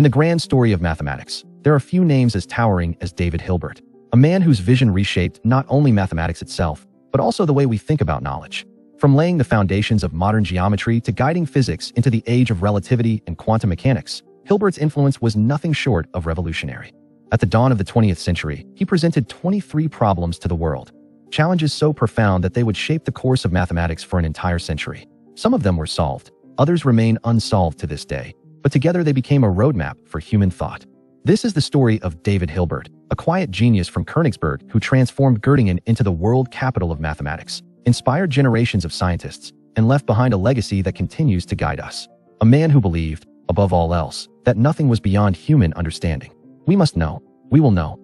In the grand story of mathematics, there are few names as towering as David Hilbert, a man whose vision reshaped not only mathematics itself, but also the way we think about knowledge. From laying the foundations of modern geometry to guiding physics into the age of relativity and quantum mechanics, Hilbert's influence was nothing short of revolutionary. At the dawn of the 20th century, he presented 23 problems to the world, challenges so profound that they would shape the course of mathematics for an entire century. Some of them were solved, others remain unsolved to this day, but together they became a roadmap for human thought. This is the story of David Hilbert, a quiet genius from Königsberg who transformed Göttingen into the world capital of mathematics, inspired generations of scientists, and left behind a legacy that continues to guide us. A man who believed, above all else, that nothing was beyond human understanding. We must know. We will know.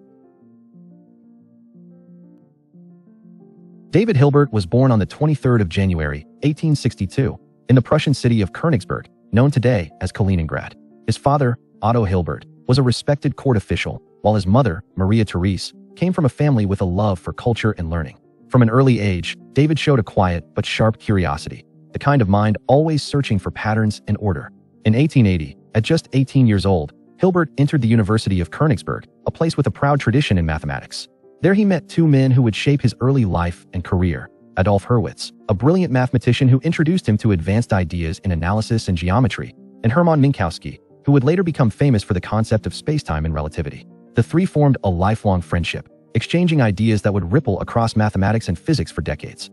David Hilbert was born on the 23rd of January, 1862, in the Prussian city of Königsberg, known today as Kaliningrad. His father, Otto Hilbert, was a respected court official, while his mother, Maria Therese, came from a family with a love for culture and learning. From an early age, David showed a quiet but sharp curiosity, the kind of mind always searching for patterns and order. In 1880, at just 18 years old, Hilbert entered the University of Königsberg, a place with a proud tradition in mathematics. There he met two men who would shape his early life and career. Adolf Hurwitz, a brilliant mathematician who introduced him to advanced ideas in analysis and geometry, and Hermann Minkowski, who would later become famous for the concept of spacetime and relativity. The three formed a lifelong friendship, exchanging ideas that would ripple across mathematics and physics for decades.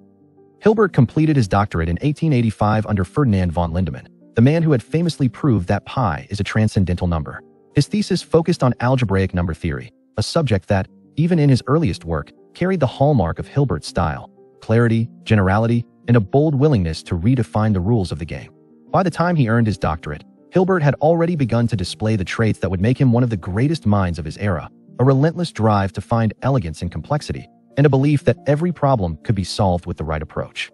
Hilbert completed his doctorate in 1885 under Ferdinand von Lindemann, the man who had famously proved that pi is a transcendental number. His thesis focused on algebraic number theory, a subject that, even in his earliest work, carried the hallmark of Hilbert's style, clarity, generality, and a bold willingness to redefine the rules of the game. By the time he earned his doctorate, Hilbert had already begun to display the traits that would make him one of the greatest minds of his era, a relentless drive to find elegance in complexity, and a belief that every problem could be solved with the right approach.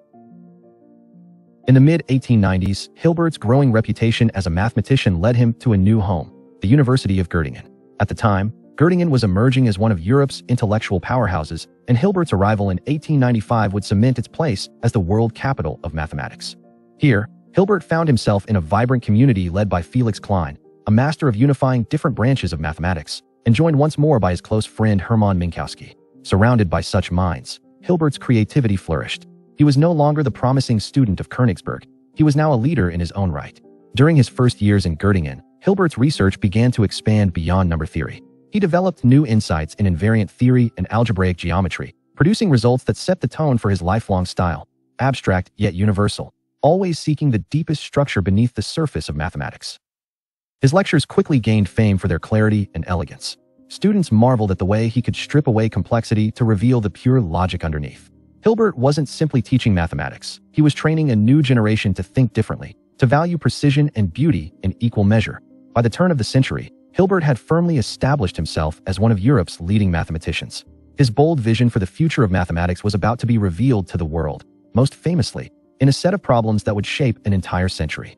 In the mid-1890s, Hilbert's growing reputation as a mathematician led him to a new home, the University of Göttingen. At the time, Göttingen was emerging as one of Europe's intellectual powerhouses, and Hilbert's arrival in 1895 would cement its place as the world capital of mathematics. Here, Hilbert found himself in a vibrant community led by Felix Klein, a master of unifying different branches of mathematics, and joined once more by his close friend Hermann Minkowski. Surrounded by such minds, Hilbert's creativity flourished. He was no longer the promising student of Königsberg. He was now a leader in his own right. During his first years in Göttingen, Hilbert's research began to expand beyond number theory. He developed new insights in invariant theory and algebraic geometry, producing results that set the tone for his lifelong style, abstract yet universal, always seeking the deepest structure beneath the surface of mathematics. His lectures quickly gained fame for their clarity and elegance. Students marveled at the way he could strip away complexity to reveal the pure logic underneath. Hilbert wasn't simply teaching mathematics. He was training a new generation to think differently, to value precision and beauty in equal measure. By the turn of the century, Hilbert had firmly established himself as one of Europe's leading mathematicians. His bold vision for the future of mathematics was about to be revealed to the world, most famously, in a set of problems that would shape an entire century.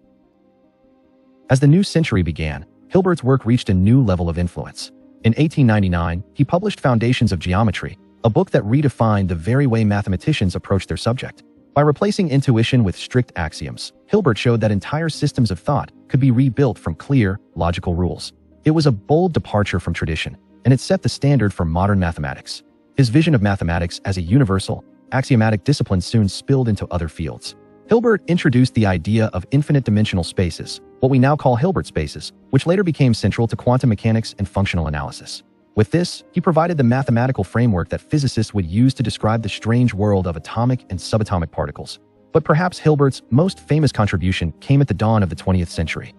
As the new century began, Hilbert's work reached a new level of influence. In 1899, he published Foundations of Geometry, a book that redefined the very way mathematicians approach their subject. By replacing intuition with strict axioms, Hilbert showed that entire systems of thought could be rebuilt from clear, logical rules. It was a bold departure from tradition, and it set the standard for modern mathematics. His vision of mathematics as a universal, axiomatic discipline soon spilled into other fields. Hilbert introduced the idea of infinite dimensional spaces, what we now call Hilbert spaces, which later became central to quantum mechanics and functional analysis. With this, he provided the mathematical framework that physicists would use to describe the strange world of atomic and subatomic particles. But perhaps Hilbert's most famous contribution came at the dawn of the 20th century.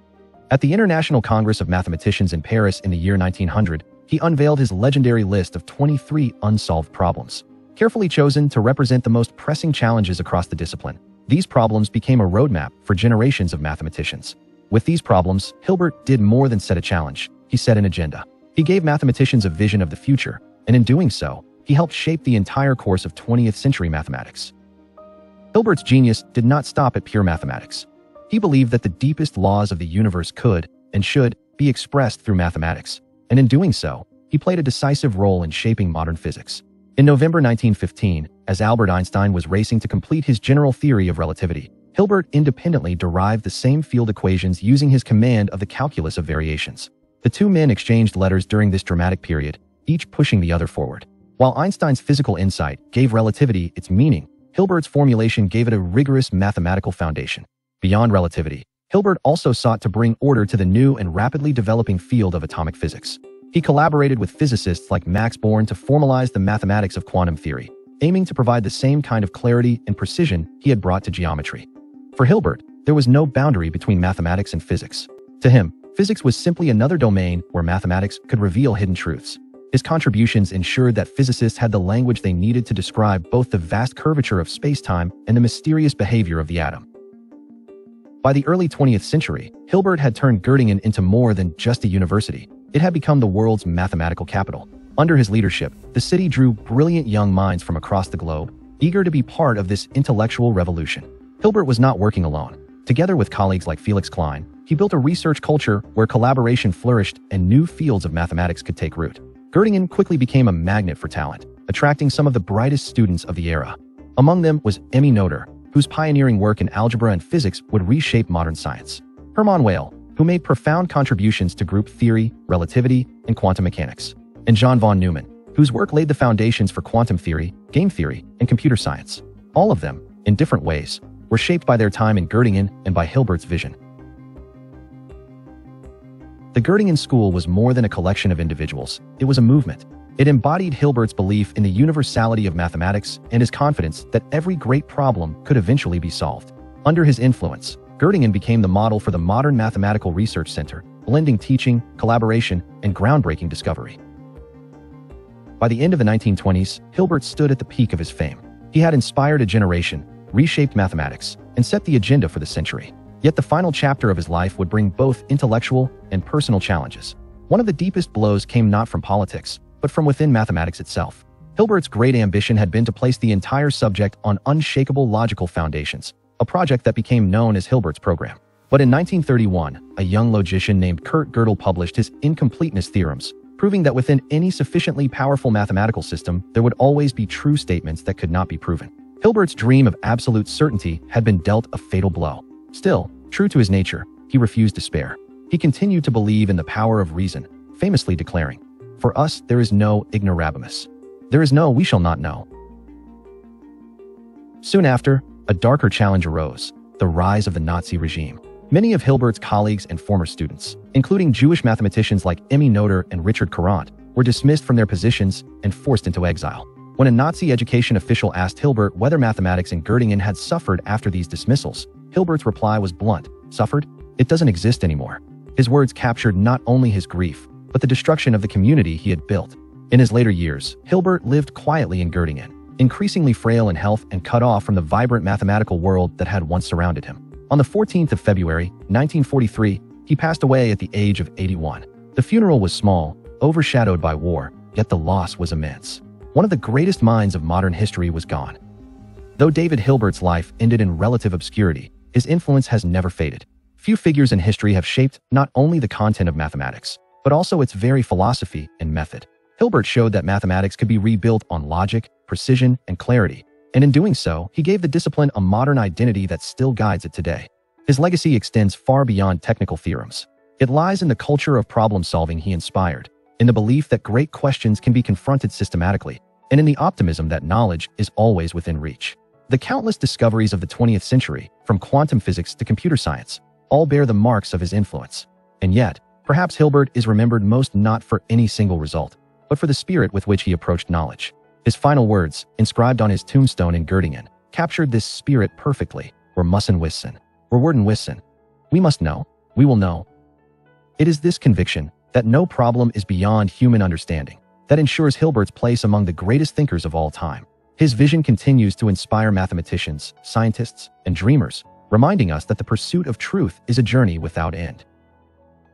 At the International Congress of Mathematicians in Paris in the year 1900, he unveiled his legendary list of 23 unsolved problems, carefully chosen to represent the most pressing challenges across the discipline. These problems became a roadmap for generations of mathematicians. With these problems, Hilbert did more than set a challenge. He set an agenda. He gave mathematicians a vision of the future, and in doing so, he helped shape the entire course of 20th century mathematics. Hilbert's genius did not stop at pure mathematics. He believed that the deepest laws of the universe could, and should, be expressed through mathematics, and in doing so, he played a decisive role in shaping modern physics. In November 1915, as Albert Einstein was racing to complete his general theory of relativity, Hilbert independently derived the same field equations using his command of the calculus of variations. The two men exchanged letters during this dramatic period, each pushing the other forward. While Einstein's physical insight gave relativity its meaning, Hilbert's formulation gave it a rigorous mathematical foundation. Beyond relativity, Hilbert also sought to bring order to the new and rapidly developing field of atomic physics. He collaborated with physicists like Max Born to formalize the mathematics of quantum theory, aiming to provide the same kind of clarity and precision he had brought to geometry. For Hilbert, there was no boundary between mathematics and physics. To him, Physics was simply another domain where mathematics could reveal hidden truths. His contributions ensured that physicists had the language they needed to describe both the vast curvature of spacetime and the mysterious behavior of the atom. By the early 20th century, Hilbert had turned Göttingen into more than just a university. It had become the world's mathematical capital. Under his leadership, the city drew brilliant young minds from across the globe, eager to be part of this intellectual revolution. Hilbert was not working alone. Together with colleagues like Felix Klein, he built a research culture where collaboration flourished and new fields of mathematics could take root. Göttingen quickly became a magnet for talent, attracting some of the brightest students of the era. Among them was Emmy Noether, whose pioneering work in algebra and physics would reshape modern science. Hermann Weyl, who made profound contributions to group theory, relativity, and quantum mechanics. And John von Neumann, whose work laid the foundations for quantum theory, game theory, and computer science. All of them, in different ways, were shaped by their time in Göttingen and by Hilbert's vision. The Göttingen School was more than a collection of individuals, it was a movement. It embodied Hilbert's belief in the universality of mathematics and his confidence that every great problem could eventually be solved. Under his influence, Göttingen became the model for the modern mathematical research center, blending teaching, collaboration, and groundbreaking discovery. By the end of the 1920s, Hilbert stood at the peak of his fame. He had inspired a generation, reshaped mathematics, and set the agenda for the century. Yet the final chapter of his life would bring both intellectual and personal challenges. One of the deepest blows came not from politics, but from within mathematics itself. Hilbert's great ambition had been to place the entire subject on unshakable logical foundations, a project that became known as Hilbert's program. But in 1931, a young logician named Kurt Gödel published his incompleteness theorems, proving that within any sufficiently powerful mathematical system, there would always be true statements that could not be proven. Hilbert's dream of absolute certainty had been dealt a fatal blow. Still, true to his nature, he refused to despair. He continued to believe in the power of reason, famously declaring, For us there is no ignorabimus. There is no we shall not know. Soon after, a darker challenge arose, the rise of the Nazi regime. Many of Hilbert's colleagues and former students, including Jewish mathematicians like Emmy Noether and Richard Courant, were dismissed from their positions and forced into exile. When a Nazi education official asked Hilbert whether mathematics in Göttingen had suffered after these dismissals, Hilbert's reply was blunt. Suffered? It doesn't exist anymore. His words captured not only his grief, but the destruction of the community he had built. In his later years, Hilbert lived quietly in Göttingen, increasingly frail in health and cut off from the vibrant mathematical world that had once surrounded him. On the 14th of February, 1943, he passed away at the age of 81. The funeral was small, overshadowed by war, yet the loss was immense. One of the greatest minds of modern history was gone. Though David Hilbert's life ended in relative obscurity, his influence has never faded. Few figures in history have shaped not only the content of mathematics, but also its very philosophy and method. Hilbert showed that mathematics could be rebuilt on logic, precision, and clarity, and in doing so, he gave the discipline a modern identity that still guides it today. His legacy extends far beyond technical theorems. It lies in the culture of problem-solving he inspired, in the belief that great questions can be confronted systematically, and in the optimism that knowledge is always within reach. The countless discoveries of the 20th century, from quantum physics to computer science, all bear the marks of his influence. And yet, perhaps Hilbert is remembered most not for any single result, but for the spirit with which he approached knowledge. His final words, inscribed on his tombstone in Göttingen, captured this spirit perfectly. Wir müssen wissen. Wir werden wissen. We must know. We will know. It is this conviction that no problem is beyond human understanding that ensures Hilbert's place among the greatest thinkers of all time. His vision continues to inspire mathematicians, scientists, and dreamers, reminding us that the pursuit of truth is a journey without end.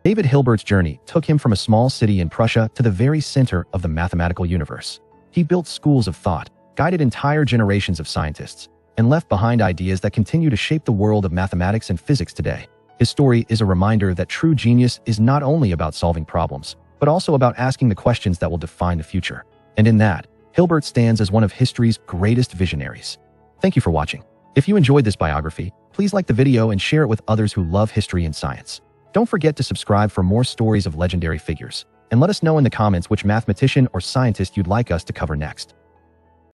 David Hilbert's journey took him from a small city in Prussia to the very center of the mathematical universe. He built schools of thought, guided entire generations of scientists, and left behind ideas that continue to shape the world of mathematics and physics today. His story is a reminder that true genius is not only about solving problems, but also about asking the questions that will define the future. And in that, Hilbert stands as one of history's greatest visionaries. Thank you for watching. If you enjoyed this biography, please like the video and share it with others who love history and science. Don't forget to subscribe for more stories of legendary figures, and let us know in the comments which mathematician or scientist you'd like us to cover next.